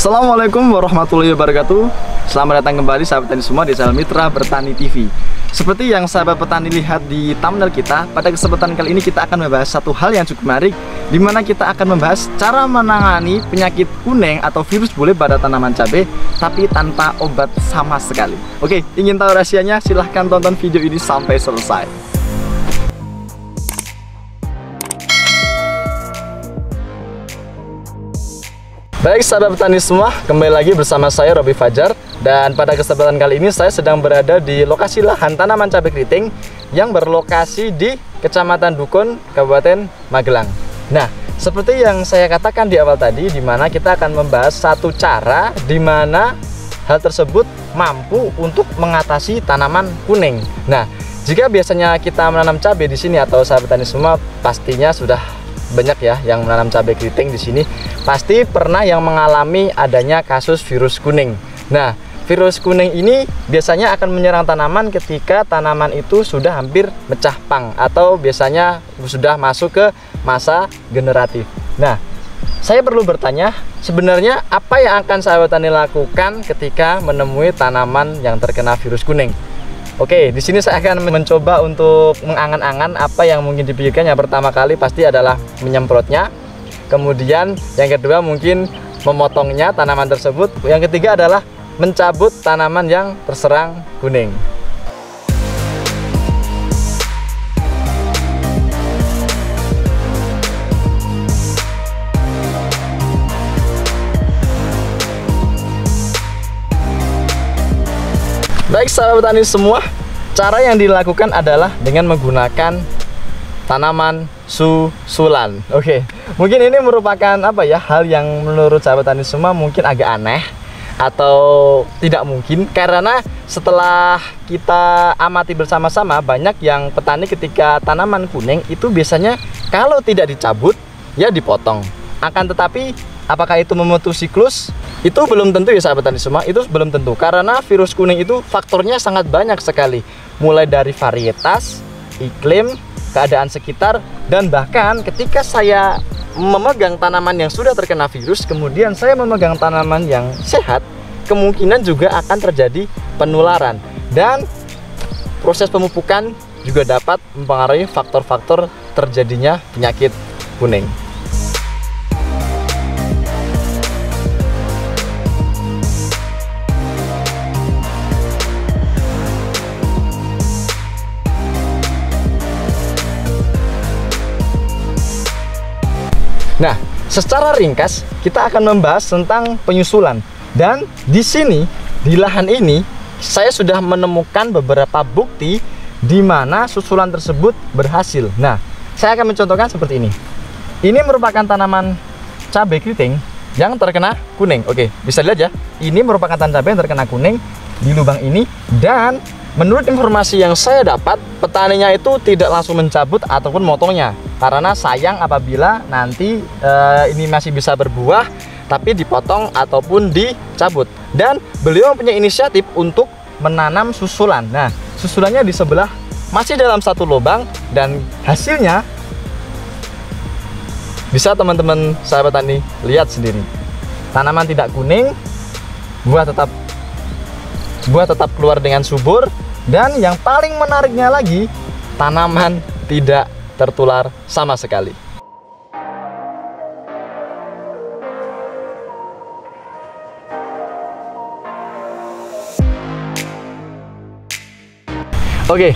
Assalamualaikum warahmatullahi wabarakatuh. Selamat datang kembali sahabat tani semua di channel Mitra Bertani TV Seperti yang sahabat petani lihat di thumbnail kita Pada kesempatan kali ini kita akan membahas satu hal yang cukup menarik Di mana kita akan membahas cara menangani penyakit kuning atau virus bule pada tanaman cabai Tapi tanpa obat sama sekali. Oke, ingin tahu rahasianya? Silahkan tonton video ini sampai selesai Baik sahabat petani semua, kembali lagi bersama saya Robi Fajar. Dan pada kesempatan kali ini saya sedang berada di lokasi lahan tanaman cabai keriting Yang berlokasi di Kecamatan Dukun, Kabupaten Magelang. Nah, seperti yang saya katakan di awal tadi Di mana kita akan membahas satu cara Di mana hal tersebut mampu untuk mengatasi tanaman kuning. Nah, jika biasanya kita menanam cabai di sini atau sahabat petani semua Pastinya sudah banyak ya yang menanam cabai keriting di sini pasti pernah yang mengalami adanya kasus virus kuning. Nah, virus kuning ini biasanya akan menyerang tanaman ketika tanaman itu sudah hampir mecah pang atau biasanya sudah masuk ke masa generatif. Nah, saya perlu bertanya, sebenarnya apa yang akan sahabat tani lakukan ketika menemui tanaman yang terkena virus kuning? Oke, di sini saya akan mencoba untuk mengangan-angan apa yang mungkin dipikirkan. Yang pertama kali pasti adalah menyemprotnya. Kemudian yang kedua mungkin memotongnya tanaman tersebut. Yang ketiga adalah mencabut tanaman yang terserang kuning. Baik sahabat petani semua, cara yang dilakukan adalah dengan menggunakan tanaman susulan. Oke, mungkin ini merupakan apa ya hal yang menurut sahabat petani semua mungkin agak aneh atau tidak mungkin karena setelah kita amati bersama-sama banyak yang petani ketika tanaman kuning itu biasanya kalau tidak dicabut ya dipotong. Akan tetapi apakah itu memutus siklus? Itu belum tentu ya sahabat tani semua itu belum tentu. Karena virus kuning itu faktornya sangat banyak sekali. Mulai dari varietas iklim keadaan sekitar dan bahkan ketika saya memegang tanaman yang sudah terkena virus kemudian saya memegang tanaman yang sehat kemungkinan juga akan terjadi penularan. Dan proses pemupukan juga dapat mempengaruhi faktor-faktor terjadinya penyakit kuning. Nah, secara ringkas kita akan membahas tentang penyusulan. Dan di sini di lahan ini saya sudah menemukan beberapa bukti di mana susulan tersebut berhasil. Nah, saya akan mencontohkan seperti ini. Ini merupakan tanaman cabai keriting yang terkena kuning. Oke, bisa lihat ya. Ini merupakan tanaman cabai yang terkena kuning di lubang ini dan menurut informasi yang saya dapat, petaninya itu tidak langsung mencabut ataupun motongnya karena sayang apabila nanti e, ini masih bisa berbuah tapi dipotong ataupun dicabut. Dan beliau punya inisiatif untuk menanam susulan. Nah susulannya di sebelah masih dalam satu lubang dan hasilnya bisa teman-teman sahabat tani lihat sendiri. Tanaman tidak kuning buah tetap buah tetap keluar dengan subur dan yang paling menariknya lagi tanaman tidak tertular sama sekali. Oke,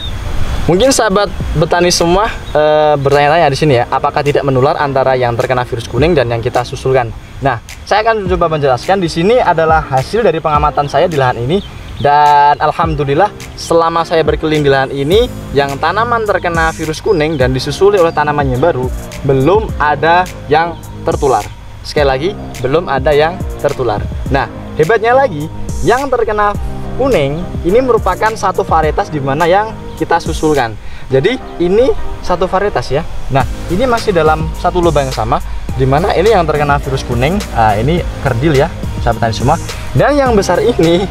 mungkin sahabat petani semua e, bertanya-tanya di sini ya, apakah tidak menular antara yang terkena virus kuning dan yang kita susulkan? Nah, saya akan coba menjelaskan di sini adalah hasil dari pengamatan saya di lahan ini dan alhamdulillah selama saya berkeliling di lahan ini yang tanaman terkena virus kuning dan disusuli oleh tanaman yang baru belum ada yang tertular. Sekali lagi belum ada yang tertular. Nah hebatnya lagi yang terkena kuning ini merupakan satu varietas di mana yang kita susulkan. Jadi ini satu varietas ya. Nah ini masih dalam satu lubang yang sama di mana ini yang terkena virus kuning. Nah, ini kerdil ya sahabat tani semua. Dan yang besar ini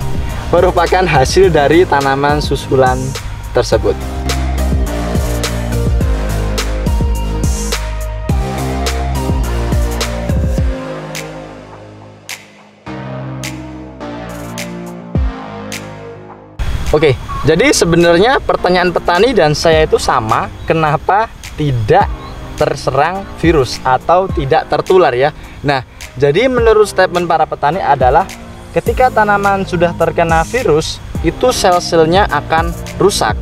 merupakan hasil dari tanaman susulan tersebut. Oke, jadi sebenarnya pertanyaan petani dan saya itu sama, kenapa tidak terserang virus atau tidak tertular ya. Nah, jadi menurut statement para petani adalah ketika tanaman sudah terkena virus, itu sel-selnya akan rusak.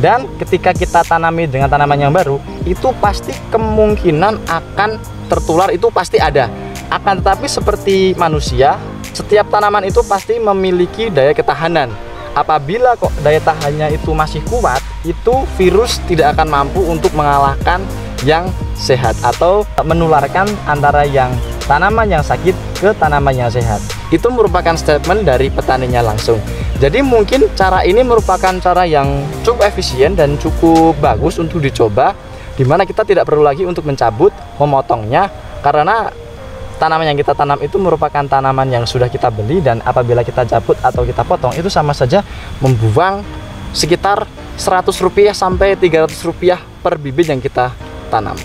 Dan ketika kita tanami dengan tanaman yang baru, itu pasti kemungkinan akan tertular itu pasti ada. Akan tetapi seperti manusia, setiap tanaman itu pasti memiliki daya ketahanan apabila kok daya tahannya itu masih kuat itu virus tidak akan mampu untuk mengalahkan yang sehat atau menularkan antara yang tanaman yang sakit ke tanaman yang sehat itu merupakan statement dari petaninya langsung jadi mungkin cara ini merupakan cara yang cukup efisien dan cukup bagus untuk dicoba di mana kita tidak perlu lagi untuk mencabut memotongnya karena tanaman yang kita tanam itu merupakan tanaman yang sudah kita beli dan apabila kita cabut atau kita potong itu sama saja membuang sekitar 100 rupiah sampai 300 rupiah per bibit yang kita tanam.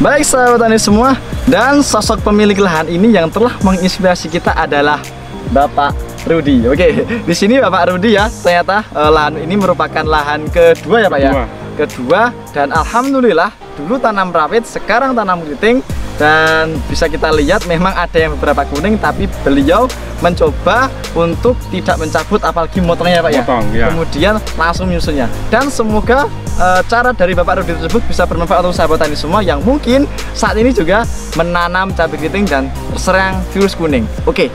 Baik sahabat tani semua, dan sosok pemilik lahan ini yang telah menginspirasi kita adalah Bapak Rudi. Oke, di sini Bapak Rudi ya, ternyata uh, lahan ini merupakan lahan kedua ya Pak ya. Kedua dan alhamdulillah dulu tanam rawit, sekarang tanam keriting dan bisa kita lihat memang ada yang beberapa kuning tapi beliau mencoba untuk tidak mencabut apalagi motongnya Pak ya. Motong, ya. Kemudian langsung menyusunnya. Dan semoga e, cara dari Bapak Rudi tersebut bisa bermanfaat untuk sahabat tani semua yang mungkin saat ini juga menanam cabai keriting dan terserang virus kuning. Oke,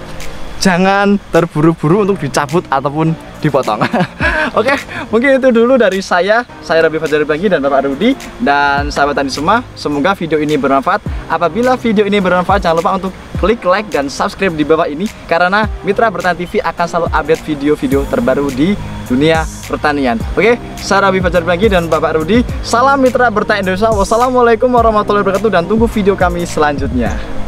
jangan terburu-buru untuk dicabut ataupun dipotong. Oke, mungkin itu dulu dari saya. Saya Rabi Fajar Bangki dan Bapak Rudi dan sahabat tani semua. Semoga video ini bermanfaat. Apabila video ini bermanfaat, jangan lupa untuk klik like dan subscribe di bawah ini karena Mitra Bertani TV akan selalu update video-video terbaru di dunia pertanian. Oke, saya Rabi Fajar Bangki dan Bapak Rudi. Salam Mitra Bertani Indonesia. Wassalamualaikum warahmatullahi wabarakatuh dan tunggu video kami selanjutnya.